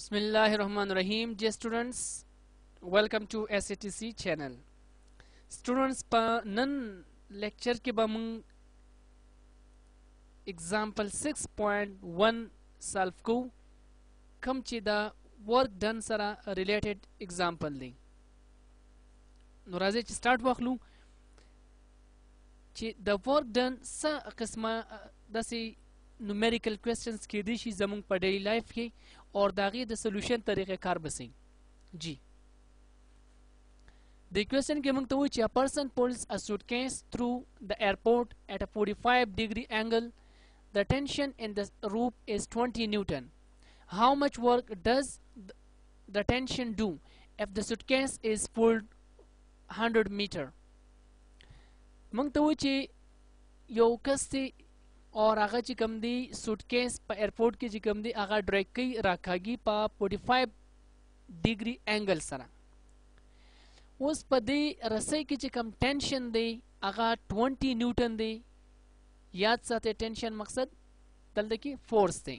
بسم الله الرحمن الرحیم جی سټوډنټس ویلکم ټو ایس ای ټی سی چینل سټوډنټس په نن لیکچر کې به موږ اگزامپل 6.1 سالو کو کوم چې دا ورک ډن سره ریلیټډ اگزامپل دی نو راځي چې سٹارټ واخلو چې د ورک ډن څه قسمه داسې نومریکل کوېسچنز کېدی شي زمونږ په ډیلی لایف کې اور د هغې د سلوشن طریقه کار به سي جی د کوېسچن کې موږ ته وایي چې ا پرسن پولز ا سوټ کیس تھرو د ایرپورټ ایټ ا 45 ډیګري انګل د ټینشن ان د روپ از 20 نیوټن هاو مچ ورک ډز د ټینشن ډو اف د سوټ کیس از فولډ 100 میټر موږ ته وایي چې یو کس او هغه چې کوم دی سوټ کیس په ایرپورټ کې چې کوم دی هغه ډریک کوي راکاږي په 45 ډیګري انګل سره اوس په دې رسۍ کې چې کوم ټینشن دی هغه 20 نیوټن دی یاد ساتئ ټینشن مقصد دلته کې فورس دی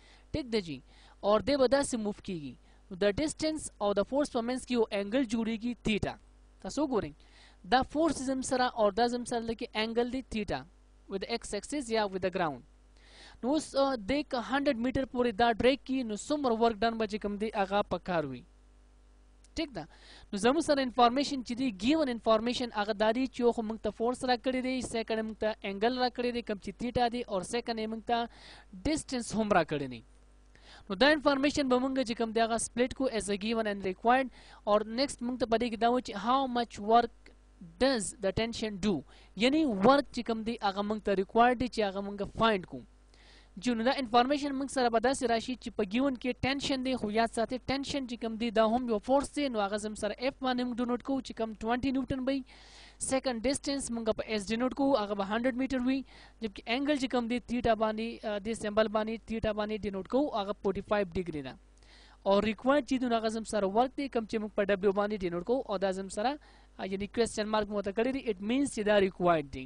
ټیک ده جی اور دی به داسې موف کیږي نو د ډیسټنس او د فورس په منځ کې یو انګل جوړیږي تیټا تاسو ګورئ دا فورس زم سره او دا زم سره لکه انګل دی تیټا with x axis یا with the ground نو اوس د 100 میټر پورې دا ډریک کی نو څومره ورک ډن به چې کوم دی هغه پکار وي ټیک ده نو زموږ سره انفارمیشن چې دی ګیون انفارمیشن هغه دا دی چې یو خو موږ ته فورس راکړی دی سیکنډ موږ ته انګل راکړی دی کوم چې تیټا دی او سیکنډ یې موږ ته ډیسټنس هم راکړی دی نو دا انفارمیشن به موږ چې کوم دی هغه سپلیټ کو ایز ا ګیون اینډ ریکوایرډ او نیکسټ موږ ته په دې کې دا و چې هاو مچ ورک ډز د ټینشن ډو یعنی ورک چې کوم دی هغه موږ ته ریکوایرډ دی چې هغه موږ فایند کوو جی نو دا انفارمیشن موږ سره به داسې راشي چې په ګیون کې ټینشن دی خو یاد ساتي ټینشن چې کوم دی دا هم یو فورس دی نو هغه زم سره اف باندې موږ ډونوټ کوو چې کوم 20 نیوټن وي سیکنډ ډیسټنس موږ په اس ډینوټ کوو هغه به 100 میټر وي جبکې انګل چې کوم دی تیټا باندې د سمبل باندې تیټا باندې ډینوټ کوو هغه 45 ډیګري ده او ریکوایرډ چې دغه زم سره ورک دی کوم چې موږ په ډبلیو باندې ډینوټ کوو او دا زم سره یعنی کوېسچن مارک مو ته کړی دی اټ مینز چې دا ریکوایرډ دی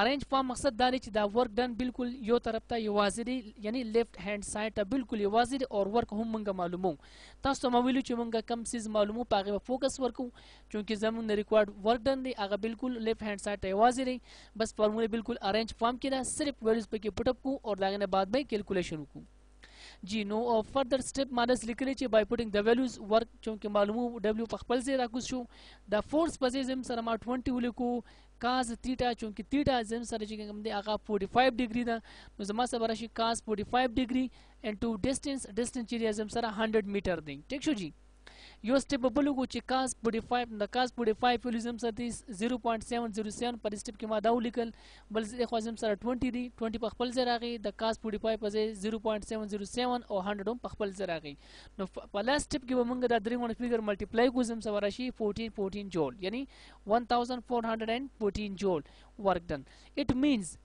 ارینج فارم مقصد دا دی چې دا ورک ډن بالکل یو طرف ته یوازې دی یعنی لیفټ هاند سایډ ته بالکل یوازې دی او ورک هم مونږ معلومو تاسو ته مو ویلو چې مونږ کم سیز معلومو په هغه فوکس ورکو چونکه زمونږ نه ریکوارډ ورک ډن دی هغه بالکل لیفټ هاند سایډ ته یوازې دی بس فارموله بالکل ارینج فارم کې ده صرف ویلیوز پکې پټ اپ کو او دا نه بعد به کیلکولیشن وکړو جی نو فردر سټپ مانس لیکلی چې بای پټینګ د ویلیوز ورک چونکه معلومو ډبلیو په خپل ځای راکوز شو د فورس په ځای زم سره ما 20 ولیکو کاز تیټا چونکی تیټا زم سره چې کوم دی هغه 45 ډیګري ده نو زما سره راشي کاز 45 ډیګري ان ټو ډیسټنس ډیسټنس چې زم سره 100 میټر دی ټیک شو جی یو سټپ بل کو چې کاز 45 د کاز 45 په لزم سره 0.707 پر سټپ کې ما دا ولیکل بل ځای خو زم سره 20 دی 20 په خپل ځای راغی د کاز 45 په ځای 0.707 او 100 هم په خپل ځای راغی نو په لاست سټپ کې به موږ دا درې مون فیګر ملټیپلای کو زم سره راشي 14 14 جول یعنی 1414 جول ورک ډن اټ مینز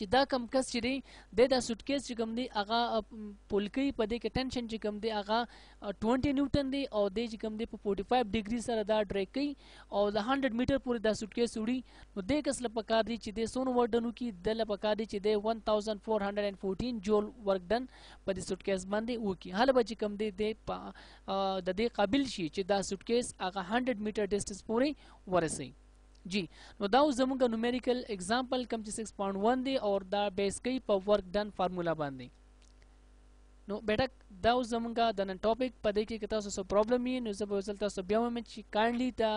چې دا کم کس چې دی د دا سوټکیس چې کوم دی هغه پولکی په دې کې ټنشن چې کوم دی هغه 20 نیوټن دی او د چې کوم دی په 45 ډیګري سره دا ډریک کوي او د 100 میټر پورې دا سوټکیس وړي نو د کس لپاره پکار دی چې د سونو ورډنو کې د لپاره پکار دی چې د 1414 جول ورک ډن په دې سوټکیس باندې وکي هله به چې کوم دی د د دې قابل شي چې دا سوټ کیس هغه 100 میټر ډیسټنس پورې ورسي جی نو دا زموږ نومریکل اگزامپل کم چې 6.1 دی او دا بیس کوي په ورک ډن فارمولا باندې نو بیټا دا اوس زمونږه د نن ټاپک په دې کې که تاسو سره پرابلم یې نو زه به وسل تاسو بیا وایم چې کاینډلی دا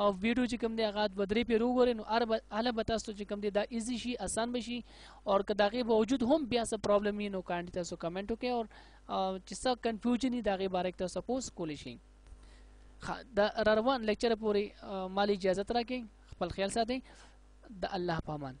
او ویډیو چې کوم دی هغه دوه درې پیرو وګورئ نو هر هله به تاسو چې کوم دی دا ایزي شي اسان به شي او که د هغې باوجود هم بیا څه پرابلم یې نو کاینډلی تاسو کمنټ وکړئ او چې څه کنفیوژن دي د هغې باره کې تاسو پوس کولی شئ د روان لیکچر پورې مالي اجازه راکړئ خپل خیال ساتئ د الله په امان